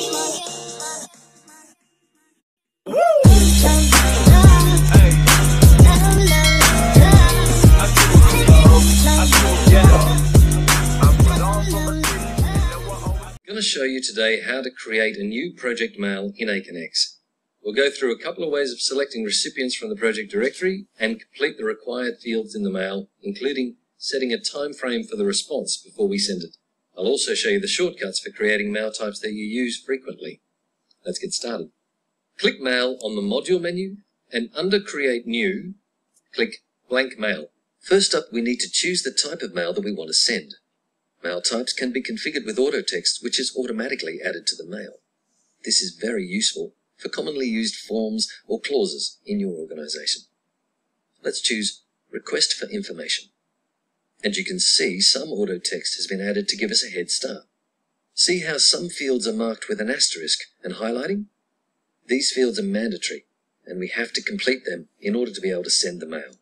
I'm going to show you today how to create a new project mail in Aconex. We'll go through a couple of ways of selecting recipients from the project directory and complete the required fields in the mail, including setting a time frame for the response before we send it. I'll also show you the shortcuts for creating mail types that you use frequently. Let's get started. Click Mail on the Module menu and under Create New, click Blank Mail. First up, we need to choose the type of mail that we want to send. Mail types can be configured with auto text, which is automatically added to the mail. This is very useful for commonly used forms or clauses in your organization. Let's choose Request for Information. And you can see some auto text has been added to give us a head start. See how some fields are marked with an asterisk and highlighting? These fields are mandatory, and we have to complete them in order to be able to send the mail.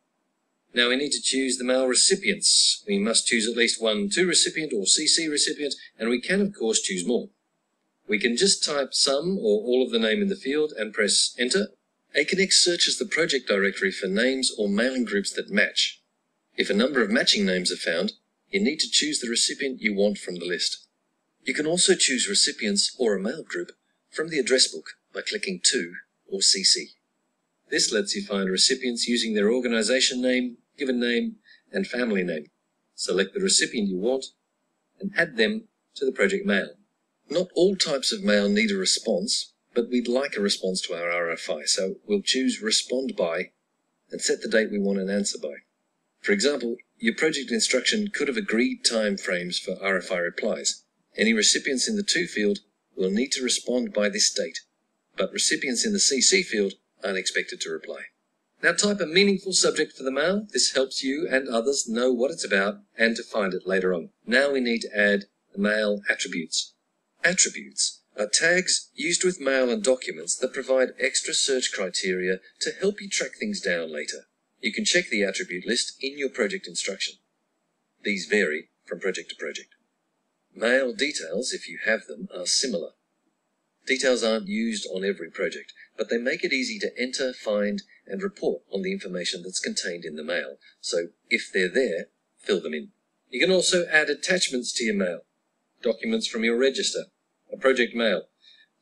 Now we need to choose the mail recipients. We must choose at least one to recipient or CC recipient, and we can of course choose more. We can just type some or all of the name in the field and press enter. Aconex searches the project directory for names or mailing groups that match. If a number of matching names are found, you need to choose the recipient you want from the list. You can also choose recipients or a mail group from the address book by clicking to or CC. This lets you find recipients using their organization name, given name, and family name. Select the recipient you want and add them to the project mail. Not all types of mail need a response, but we'd like a response to our RFI, so we'll choose respond by and set the date we want an answer by. For example, your project instruction could have agreed time frames for RFI replies. Any recipients in the to field will need to respond by this date, but recipients in the CC field aren't expected to reply. Now type a meaningful subject for the mail. This helps you and others know what it's about and to find it later on. Now we need to add the mail attributes. Attributes are tags used with mail and documents that provide extra search criteria to help you track things down later. You can check the attribute list in your project instruction. These vary from project to project. Mail details, if you have them, are similar. Details aren't used on every project, but they make it easy to enter, find, and report on the information that's contained in the mail. So if they're there, fill them in. You can also add attachments to your mail, documents from your register, a project mail,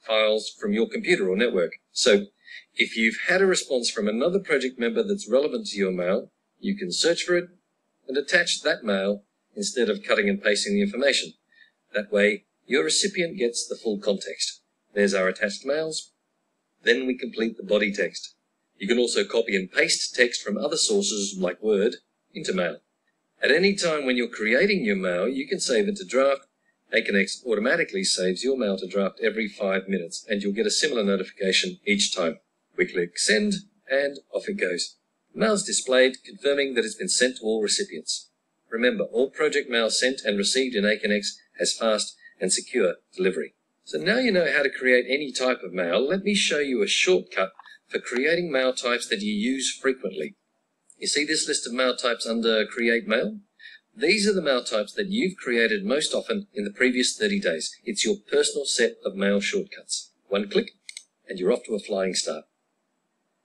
files from your computer or network. So if you've had a response from another project member that's relevant to your mail, you can search for it and attach that mail instead of cutting and pasting the information. That way, your recipient gets the full context. There's our attached mails. Then we complete the body text. You can also copy and paste text from other sources like Word into mail. At any time when you're creating your mail, you can save it to draft. Aconex automatically saves your mail to draft every five minutes, and you'll get a similar notification each time. We click send, and off it goes. Mail is displayed, confirming that it's been sent to all recipients. Remember, all project mail sent and received in Aconex has fast and secure delivery. So now you know how to create any type of mail, let me show you a shortcut for creating mail types that you use frequently. You see this list of mail types under Create Mail? These are the mail types that you've created most often in the previous 30 days. It's your personal set of mail shortcuts. One click, and you're off to a flying start.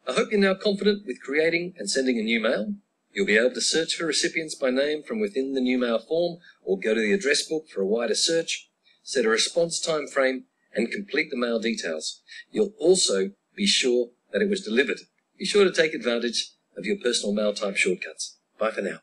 I hope you're now confident with creating and sending a new mail. You'll be able to search for recipients by name from within the new mail form or go to the address book for a wider search set a response time frame, and complete the mail details. You'll also be sure that it was delivered. Be sure to take advantage of your personal mail type shortcuts. Bye for now.